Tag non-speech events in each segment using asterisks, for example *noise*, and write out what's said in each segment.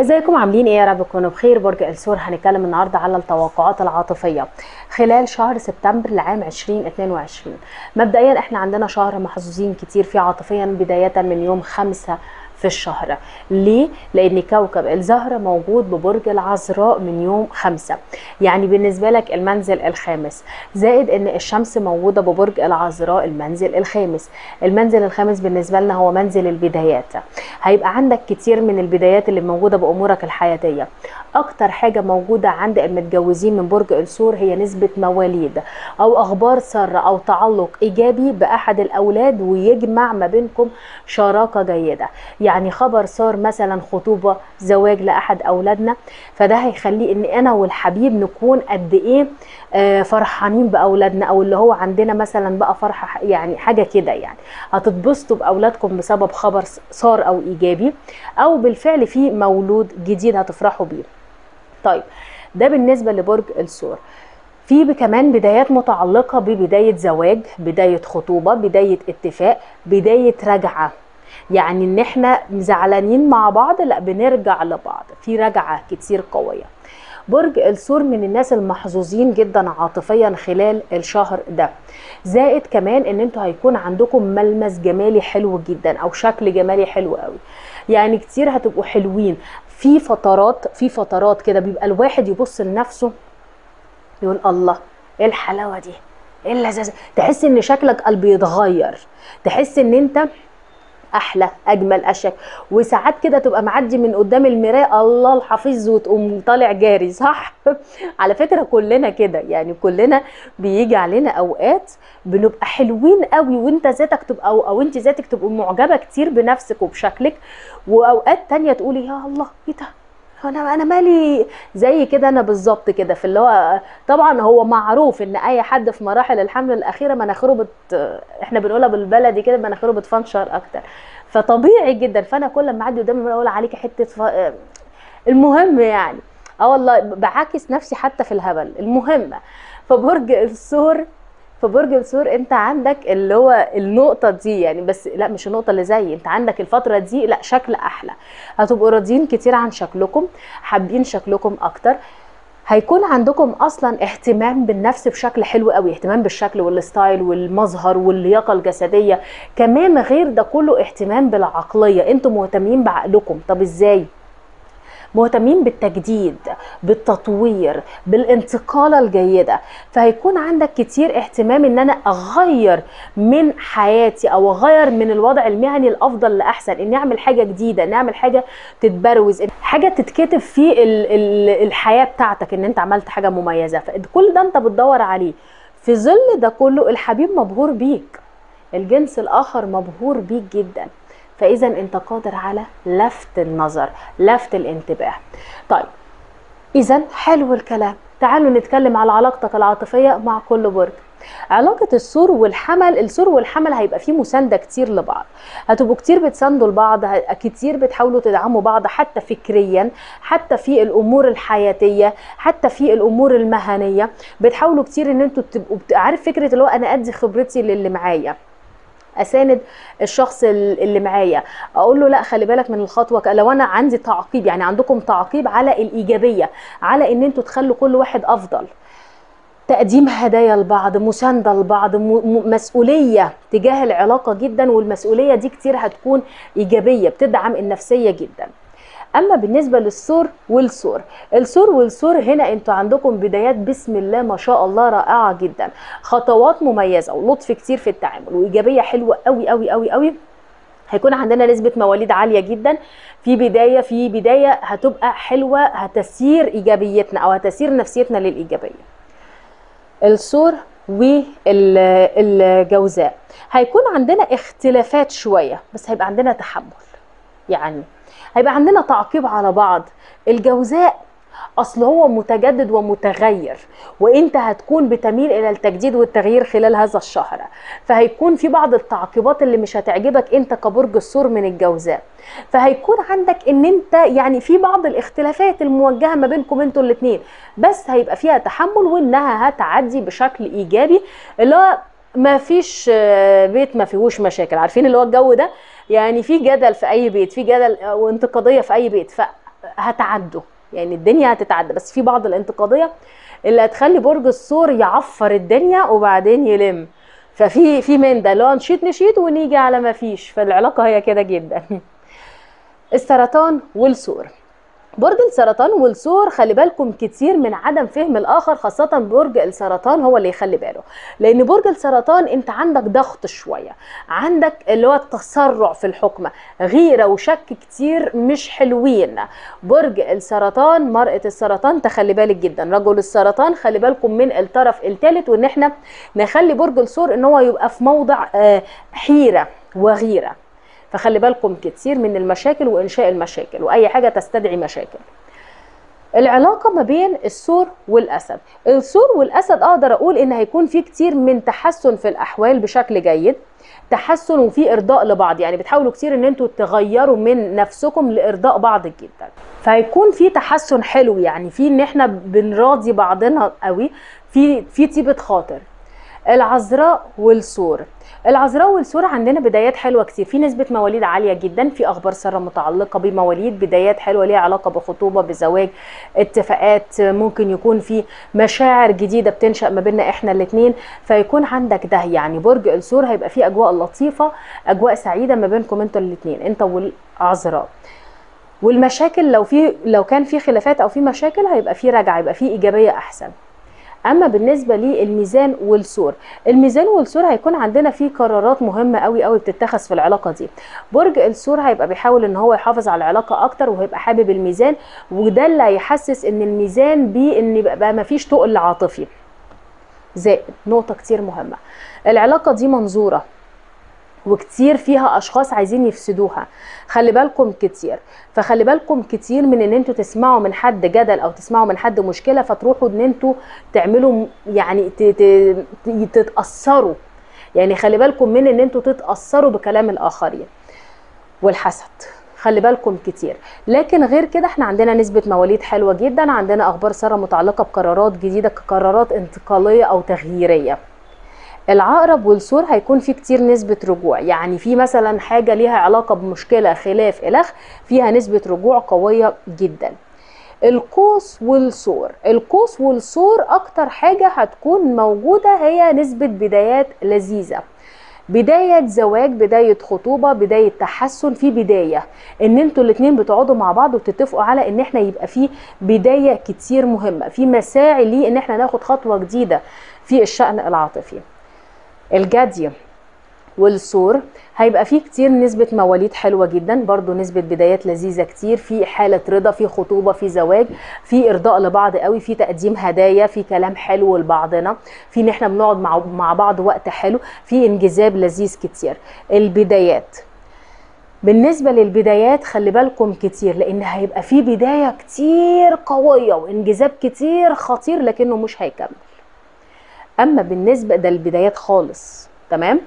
ازيكم؟ عاملين إيه يا رب تكونوا بخير. برج السور هنتكلم النهارده على التوقعات العاطفية خلال شهر سبتمبر لعام 2022 مبدئيا إحنا عندنا شهر محظوظين كتير فيه عاطفيا بداية من يوم خمسة في الشهر. ليه؟ لأن كوكب الزهرة موجود ببرج العذراء من يوم خمسة. يعني بالنسبة لك المنزل الخامس. زائد أن الشمس موجودة ببرج العذراء المنزل الخامس. المنزل الخامس بالنسبة لنا هو منزل البدايات. هيبقى عندك كتير من البدايات اللي موجودة بأمورك الحياتية. أكتر حاجة موجودة عند المتجوزين من برج الثور هي نسبة مواليد أو أخبار سارة أو تعلق إيجابي بأحد الأولاد ويجمع ما بينكم شراكة جيدة. يعني خبر صار مثلا خطوبة زواج لأحد أولادنا فده هيخلي إن أنا والحبيب نكون قد إيه آه فرحانين بأولادنا أو اللي هو عندنا مثلا بقى فرحه يعني حاجة كده يعني. هتتبسطوا بأولادكم بسبب خبر صار أو إيجابي أو بالفعل في مولود جديد هتفرحوا بيه. طيب ده بالنسبة لبرج الثور في كمان بدايات متعلقة ببداية زواج بداية خطوبة بداية اتفاق بداية رجعة. يعني إن إحنا زعلانين مع بعض لأ بنرجع لبعض. في رجعة كتير قوية. برج الثور من الناس المحظوظين جدا عاطفيا خلال الشهر ده. زائد كمان إن أنتوا هيكون عندكم ملمس جمالي حلو جدا أو شكل جمالي حلو قوي. يعني كتير هتبقوا حلوين. في فترات في فترات كده بيبقى الواحد يبص لنفسه يقول الله إيه الحلاوة دي؟ إيه اللذاذة؟ تحس إن شكلك قلب بيتغير. تحس إن أنت أحلى أجمل اشك وساعات كده تبقى معدي من قدام المراية الله الحفيظ وتقوم طالع جاري. صح؟ *laughs* على فكرة كلنا كده. يعني كلنا بيجي علينا أوقات بنبقى حلوين قوي وانت ذاتك تبقى أو, أو انت ذاتك تبقى معجبة كتير بنفسك وبشكلك. وأوقات تانية تقولي يا الله إيه ده؟ أنا أنا مالي زي كده أنا بالظبط كده في اللي هو طبعا هو معروف إن أي حد في مراحل الحمل الأخيرة مناخيره بت إحنا بنقولها بالبلدي كده مناخيره بتفنشر أكتر. فطبيعي جدا فأنا كل ما أعدي قدامي أقول عليكي حتة ف... المهم يعني. آه والله بعاكس نفسي حتى في الهبل المهم. فبرج الثور في برج الثور انت عندك اللي هو النقطة دي يعني بس لا مش النقطة اللي زي انت عندك الفترة دي لا شكل أحلى. هتبقوا راضيين كتير عن شكلكم حابين شكلكم أكتر. هيكون عندكم أصلا اهتمام بالنفس بشكل حلو قوي اهتمام بالشكل والستايل والمظهر واللياقة الجسدية. كمان غير ده كله اهتمام بالعقلية. أنتم مهتمين بعقلكم. طب إزاي؟ مهتمين بالتجديد بالتطوير بالانتقاله الجيدة. فهيكون عندك كتير اهتمام إن أنا أغير من حياتي أو أغير من الوضع المهني الأفضل لأحسن إني أعمل حاجة جديدة نعمل حاجة تتبروز حاجة تتكتب في ال ال الحياة بتاعتك إن أنت عملت حاجة مميزة. فكل ده أنت بتدور عليه. في ظل ده كله الحبيب مبهور بيك الجنس الآخر مبهور بيك جدا. فإذا أنت قادر على لفت النظر لفت الانتباه. طيب إذا حلو الكلام. تعالوا نتكلم على علاقتك العاطفية مع كل برج. علاقة الثور والحمل الثور والحمل هيبقى فيه مساندة كتير لبعض. هتبقوا كتير بتساندوا لبعض كتير بتحاولوا تدعموا بعض حتى فكريا حتى في الأمور الحياتية حتى في الأمور المهنية. بتحاولوا كتير إن أنتوا تبقوا عارف فكرة اللي هو أنا أدي خبرتي للي معايا. أساند الشخص اللي معايا. أقول له لا خلي بالك من الخطوة لو أنا عندي تعقيب يعني عندكم تعقيب على الإيجابية على إن أنتوا تخلوا كل واحد أفضل. تقديم هدايا لبعض مساندة لبعض مسؤولية تجاه العلاقة جدا والمسؤولية دي كتير هتكون إيجابية بتدعم النفسية جدا. أما بالنسبة للثور والثور الثور والثور هنا أنتوا عندكم بدايات بسم الله ما شاء الله رائعة جدا. خطوات مميزة ولطف كتير في التعامل وإيجابية حلوة قوي قوي قوي قوي هيكون عندنا نسبة مواليد عالية جدا. في بداية في بداية هتبقى حلوة هتسير إيجابيتنا أو هتسير نفسيتنا للإيجابية. الثور والجوزاء. هيكون عندنا اختلافات شوية بس هيبقى عندنا تحمل. يعني هيبقى عندنا تعقيب على بعض. الجوزاء أصل هو متجدد ومتغير وإنت هتكون بتميل إلى التجديد والتغيير خلال هذا الشهر. فهيكون في بعض التعقيبات اللي مش هتعجبك إنت كبرج الثور من الجوزاء. فهيكون عندك إن إنت يعني في بعض الاختلافات الموجهة ما بينكم إنتوا الاثنين بس هيبقى فيها تحمل وإنها هتعدي بشكل إيجابي. اللي هو ما فيش بيت ما فيهوش مشاكل. عارفين اللي هو الجو ده؟ يعني في جدل في أي بيت في جدل وانتقادية في أي بيت ف هتعدوا يعني الدنيا هتتعدى. بس في بعض الانتقادية اللي هتخلي برج الثور يعفر الدنيا وبعدين يلم. ففي في من ده هو نشيط نشيط ونيجي على ما فيش. فالعلاقة هي كده جدا. *laughs* السرطان والثور برج السرطان والثور خلي بالكم كتير من عدم فهم الآخر خاصة برج السرطان هو اللي يخلي باله. لأن برج السرطان أنت عندك ضغط شوية عندك اللي هو التسرع في الحكم غيرة وشك كتير مش حلوين. برج السرطان مرأة السرطان تخلي بالك جدا. رجل السرطان خلي بالكم من الطرف الثالث وإن إحنا نخلي برج الثور إن هو يبقى في موضع آه، حيرة وغيرة. فخلي بالكم كتير من المشاكل وإنشاء المشاكل وأي حاجة تستدعي مشاكل. العلاقة ما بين الثور والأسد. الثور والأسد أقدر أقول إن هيكون في كتير من تحسن في الأحوال بشكل جيد تحسن وفي إرضاء لبعض. يعني بتحاولوا كتير إن أنتوا تغيروا من نفسكم لإرضاء بعض جدا. فهيكون في تحسن حلو يعني في إن إحنا بنراضي بعضنا قوي في في طيبة خاطر. العذراء والثور العذراء والثور عندنا بدايات حلوة كتير. في نسبة مواليد عالية جدا في أخبار ساره متعلقة بمواليد بدايات حلوة ليها علاقة بخطوبة بزواج اتفاقات ممكن يكون في مشاعر جديدة بتنشأ ما بيننا إحنا الاثنين فيكون عندك ده يعني برج الثور هيبقى فيه أجواء لطيفة أجواء سعيدة ما بينكم أنتوا الاثنين انت والعذراء. والمشاكل لو في لو كان في خلافات أو في مشاكل هيبقى في رجعة يبقى في إيجابية أحسن. أما بالنسبة للميزان والثور الميزان والثور هيكون عندنا فيه قرارات مهمة قوي قوي بتتخذ في العلاقة دي. برج الثور هيبقى بيحاول إن هو يحافظ على العلاقة أكتر وهيبقى حابب الميزان وده اللي هيحسس إن الميزان بيه إن بقى ما فيش تقل عاطفي. زائد نقطة كتير مهمة العلاقة دي منظورة. وكتير فيها أشخاص عايزين يفسدوها. خلي بالكم كتير. فخلي بالكم كتير من إن أنتوا تسمعوا من حد جدل أو تسمعوا من حد مشكلة فتروحوا إن أنتوا تعملوا يعني تتأثروا. يعني خلي بالكم من إن أنتوا تتأثروا بكلام الآخرين والحسد. خلي بالكم كتير. لكن غير كده إحنا عندنا نسبة مواليد حلوة جدا. عندنا أخبار سارة متعلقة بقرارات جديدة كقرارات انتقالية أو تغييرية. العقرب والثور هيكون في كتير نسبة رجوع. يعني في مثلا حاجة ليها علاقة بمشكلة خلاف إلخ فيها نسبة رجوع قوية جدا. القوس والثور القوس والثور أكتر حاجة هتكون موجودة هي نسبة بدايات لذيذة. بداية زواج بداية خطوبة بداية تحسن في بداية إن أنتوا الاتنين بتقعدوا مع بعض وتتفقوا على إن إحنا يبقى في بداية كتير مهمة في مساعي ليه إن إحنا ناخد خطوة جديدة في الشأن العاطفي. الجدي والثور هيبقى فيه كتير نسبة مواليد حلوة جدا برضو نسبة بدايات لذيذة كتير في حالة رضا في خطوبة في زواج في إرضاء لبعض قوي في تقديم هدايا في كلام حلو لبعضنا في إن إحنا بنقعد مع, مع بعض وقت حلو في انجذاب لذيذ كتير. البدايات. بالنسبة للبدايات خلي بالكم كتير لأن هيبقى في بداية كتير قوية وانجذاب كتير خطير لكنه مش هيكمل. أما بالنسبة ده البدايات خالص تمام؟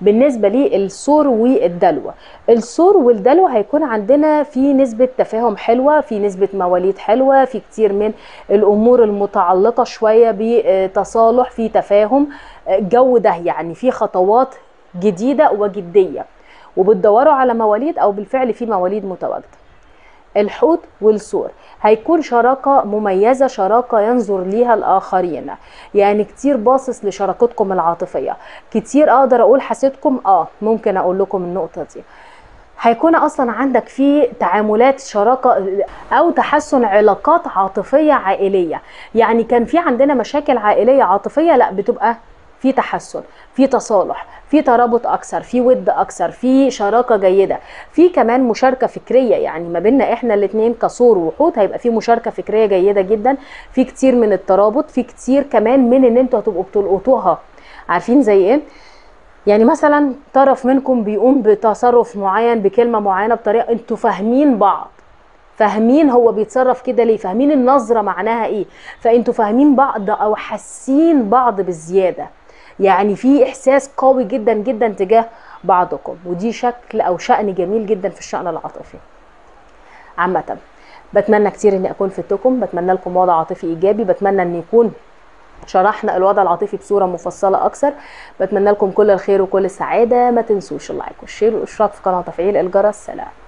بالنسبة للسور والدلو. السور والدلو هيكون عندنا في نسبة تفاهم حلوة في نسبة مواليد حلوة في كتير من الأمور المتعلقة شوية بتصالح في تفاهم. جو ده يعني في خطوات جديدة وجدية وبتدوروا على مواليد أو بالفعل في مواليد متواجدة. الحوت والثور هيكون شراكة مميزة شراكة ينظر ليها الآخرين. يعني كتير باصص لشراكتكم العاطفية. كتير أقدر أقول حسيتكم آه ممكن أقول لكم النقطة دي. هيكون أصلا عندك في تعاملات شراكة أو تحسن علاقات عاطفية عائلية. يعني كان في عندنا مشاكل عائلية عاطفية لأ بتبقى في تحسن في تصالح في ترابط أكثر في ود أكثر في شراكة جيدة في كمان مشاركة فكرية. يعني ما بيننا إحنا الاثنين كصور وحوت هيبقى في مشاركة فكرية جيدة جدا في كتير من الترابط في كتير كمان من إن أنتوا هتبقوا بتلقطوها. عارفين زي إيه؟ يعني مثلا طرف منكم بيقوم بتصرف معين بكلمة معينة بطريقة أنتوا فاهمين بعض. فاهمين هو بيتصرف كده ليه فاهمين النظرة معناها إيه. فأنتوا فاهمين بعض أو حاسين بعض بالزيادة. يعني في إحساس قوي جدا جدا تجاه بعضكم. ودي شكل أو شأن جميل جدا في الشأن العاطفي. عامة بتمنى كتير إني أكون فدتكم بتمنى لكم وضع عاطفي إيجابي. بتمنى إن يكون شرحنا الوضع العاطفي بصورة مفصلة أكثر. بتمنى لكم كل الخير وكل السعادة. ما تنسوش اللايك والشير والاشتراك في قناة تفعيل الجرس. سلام.